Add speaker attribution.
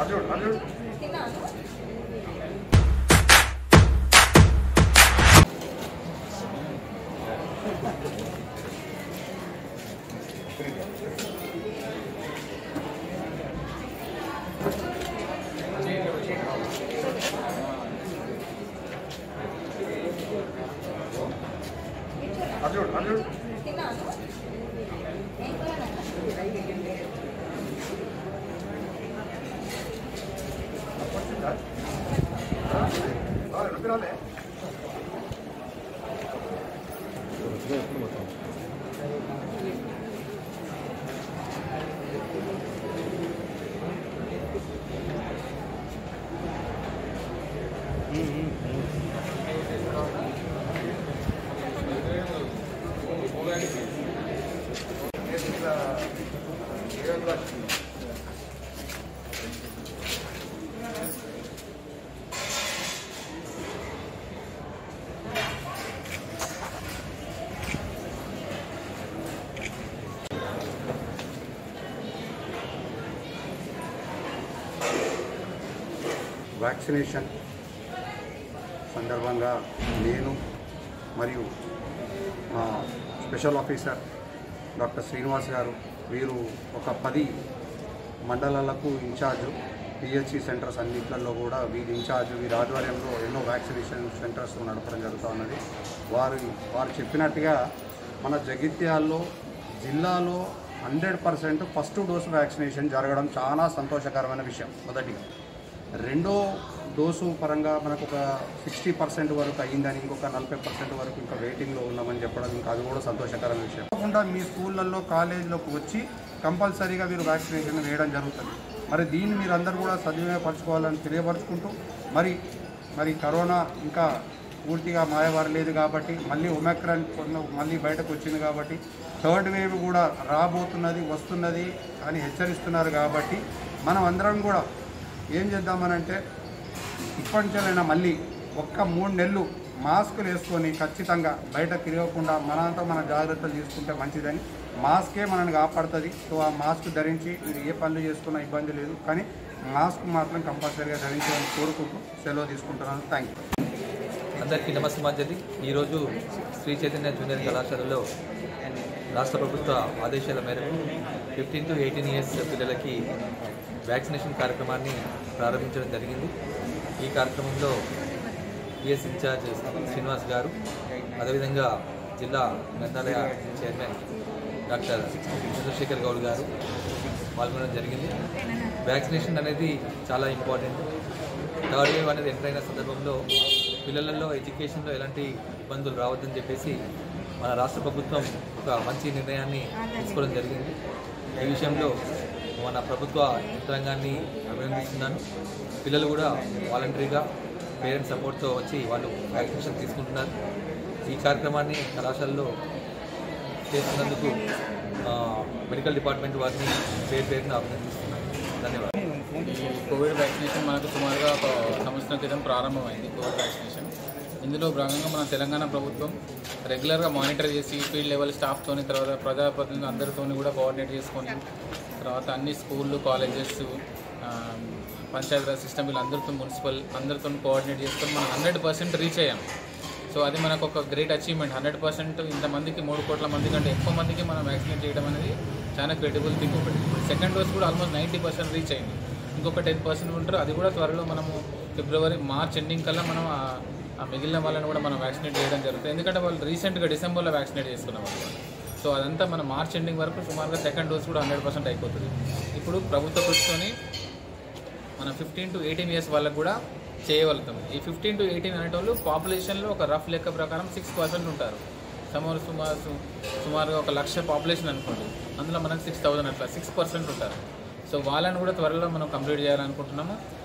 Speaker 1: 안녕 안녕.
Speaker 2: 안녕 안녕.
Speaker 1: 그러네.
Speaker 3: Vaccination సందర్భంగా నేను మరియు మా స్పెషల్ ఆఫీసర్ డాక్టర్ శ్రీనివాస్ గారు వీరు ఒక పది మండలాలకు ఇన్ఛార్జ్ పిహెచ్సి సెంటర్స్ అన్నింటిలో కూడా వీరి ఇన్ఛార్జ్ వీరి ఆధ్వర్యంలో ఎన్నో వ్యాక్సినేషన్ సెంటర్స్ నడపడం జరుగుతూ ఉన్నది. వారు వారు చెప్పినట్టుగా మన జగిత్యాల్లో జిల్లాలో hundred percent first dose vaccination జరగడం చాలా సంతోషకరమైన విషయం మొదటిగా. రెండో డోసు పరంగా మనకు ఒక సిక్స్టీ పర్సెంట్ వరకు అయ్యిందని ఇంకొక నలభై పర్సెంట్ వరకు ఇంకా వెయిటింగ్లో ఉన్నామని చెప్పడం ఇంకా అది కూడా సంతోషకరమైన విషయం. తప్పకుండా మీ స్కూళ్ళల్లో కాలేజీలోకి వచ్చి కంపల్సరీగా మీరు వ్యాక్సినేషన్ వేయడం జరుగుతుంది. మరి దీన్ని మీరందరూ కూడా సద్వినియోగపరచుకోవాలని తెలియపరచుకుంటూ మరి మరి కరోనా ఇంకా పూర్తిగా మాయవారలేదు కాబట్టి మళ్ళీ ఒమెక్రాన్ కొంత మళ్ళీ బయటకు వచ్చింది కాబట్టి థర్డ్ వేవ్ కూడా రాబోతున్నది వస్తున్నది అని హెచ్చరిస్తున్నారు కాబట్టి మనం అందరం కూడా ఏం చేద్దామనంటే ఇప్పటి నుంచైనా మళ్ళీ ఒక్క మూడు నెలలు మాస్కులు వేసుకొని ఖచ్చితంగా బయట తిరగకుండా మనంతా మన జాగ్రత్తలు తీసుకుంటే మంచిదని మాస్కే మనల్ని కాపాడుతుంది. సో ఆ మాస్క్ ధరించి మీరు ఏ పనులు చేసుకున్నా ఇబ్బంది లేదు. కానీ మాస్క్ మాత్రం కంపల్సరీగా ధరించాలని కోరుకుంటూ సెలవు తీసుకుంటున్నాను. Thank you.
Speaker 4: అందరికీ నమస్కారం ఈరోజు శ్రీ చైతన్య జూనియర్ కళాశాలలో రాష్ట్ర ప్రభుత్వ ఆదేశాల మేరకు ఫిఫ్టీన్ టు ఎయిటీన్ ఇయర్స్ పిల్లలకి వ్యాక్సినేషన్ కార్యక్రమాన్ని ప్రారంభించడం జరిగింది. ఈ కార్యక్రమంలో పిఎస్ ఇన్ఛార్జ్ శ్రీనివాస్ గారు అదేవిధంగా జిల్లా గ్రంథాలయ చైర్మన్ డాక్టర్ చంద్రశేఖర్ గౌడ్ గారు పాల్గొనడం జరిగింది. వ్యాక్సినేషన్ అనేది చాలా ఇంపార్టెంట్. థర్డ్ వేవ్ అనేది ఎంటర్ అయిన సందర్భంలో పిల్లలలో ఎడ్యుకేషన్లో ఎలాంటి ఇబ్బందులు రావద్దని చెప్పేసి మన రాష్ట్ర ప్రభుత్వం ఒక మంచి నిర్ణయాన్ని తీసుకోవడం జరిగింది. ఈ విషయంలో మన ప్రభుత్వ యంత్రాంగాన్ని అభినందిస్తున్నాను. పిల్లలు కూడా వాలంటరీగా పేరెంట్స్ సపోర్ట్తో వచ్చి వాళ్ళు వ్యాక్సినేషన్ తీసుకుంటున్నారు. ఈ కార్యక్రమాన్ని కళాశాలలో చేస్తున్నందుకు మెడికల్ డిపార్ట్మెంట్ వారిని పేరు పేరున అభినందిస్తున్నాను. ధన్యవాదాలు.
Speaker 5: ఈ కోవిడ్ వ్యాక్సినేషన్ మనకు సుమారుగా ఒక సంవత్సరం క్రితం ప్రారంభమైంది కోవిడ్ వ్యాక్సినేషన్. ఇందులో భాగంగా మన తెలంగాణ ప్రభుత్వం రెగ్యులర్గా మానిటర్ చేసి ఫీల్డ్ లెవెల్ స్టాఫ్తోని తర్వాత ప్రజాప్రతినిధులు అందరితోని కూడా కోఆర్డినేట్ చేసుకొని తర్వాత అన్ని స్కూళ్ళు కాలేజెస్ పంచాయతీరాజ్ సిస్టమ్ వీళ్ళందరితో మున్సిపల్ అందరితో కోఆర్డినేట్ చేసుకొని మనం హండ్రెడ్ పర్సెంట్ రీచ్ అయ్యాం. సో అది మనకు ఒక గ్రేట్ అచీవ్మెంట్. హండ్రెడ్ పర్సెంట్ ఇంతమందికి మూడు కోట్ల మంది కంటే ఎక్కువ మందికి మనం వ్యాక్సినేట్ చేయడం అనేది చాలా క్రెడిబుల్ థింగ్ ఒకటి. సెకండ్ డోస్ కూడా ఆల్మోస్ట్ నైంటీ పర్సెంట్ రీచ్ అయింది. ఇంకొక టెన్ పర్సెంట్ ఉంటారు. అది కూడా త్వరలో మనము ఫిబ్రవరి మార్చ్ ఎండింగ్ కల్లా మనం ఆ- మిగిలిన వాళ్ళని కూడా మనం వ్యాక్సినేట్ చేయడం జరుగుతుంది. ఎందుకంటే వాళ్ళు రీసెంట్గా డిసెంబర్లో వ్యాక్సినేట్ చేసుకున్న వాళ్ళు. సో అదంతా మన మార్చ్ ఎండింగ్ వరకు సుమారుగా సెకండ్ డోస్ కూడా హండ్రెడ్ పర్సెంట్ అయిపోతుంది. ఇప్పుడు ప్రభుత్వ కృషితోని మన ఫిఫ్టీన్ టు ఎయిటీన్ ఇయర్స్ వాళ్ళకు కూడా చేయగలుగుతాం. ఈ ఫిఫ్టీన్ టు ఎయిటీన్ అనేటోళ్ళు పాపులేషన్లో ఒక రఫ్ లెక్క ప్రకారం సిక్స్ పర్సెంట్ ఉంటారు. సుమారు సుమారు సు- సుమారుగా ఒక లక్ష పాపులేషన్ అనుకోండి అందులో మనకు సిక్స్ థౌసండ్ అట్లా సిక్స్ పర్సెంట్ ఉంటారు. సో వాళ్ళని కూడా త్వరలో మనం కంప్లీట్ చేయాలనుకుంటున్నాము.